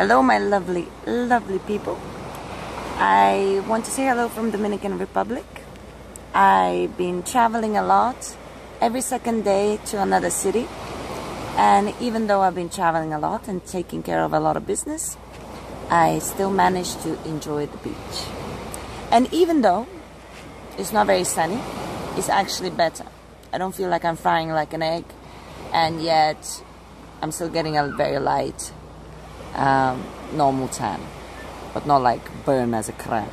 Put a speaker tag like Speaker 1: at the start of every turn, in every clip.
Speaker 1: Hello, my lovely, lovely people. I want to say hello from Dominican Republic. I've been traveling a lot, every second day to another city. And even though I've been traveling a lot and taking care of a lot of business, I still manage to enjoy the beach. And even though it's not very sunny, it's actually better. I don't feel like I'm frying like an egg, and yet I'm still getting a very light um, normal tan, but not like burn as a crab,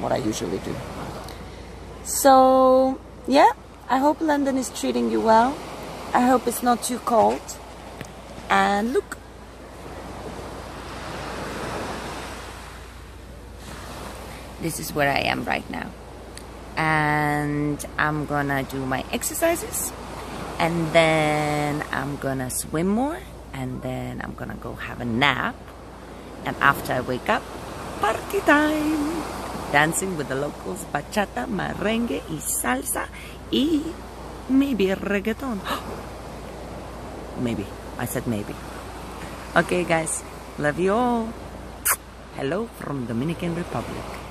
Speaker 1: what I usually do. So, yeah, I hope London is treating you well. I hope it's not too cold. And look, this is where I am right now. And I'm gonna do my exercises and then I'm gonna swim more and then I'm gonna go have a nap. And after I wake up party time. Dancing with the locals bachata merengue y salsa y maybe reggaeton. Maybe. I said maybe. Okay guys. Love you all. Hello from Dominican Republic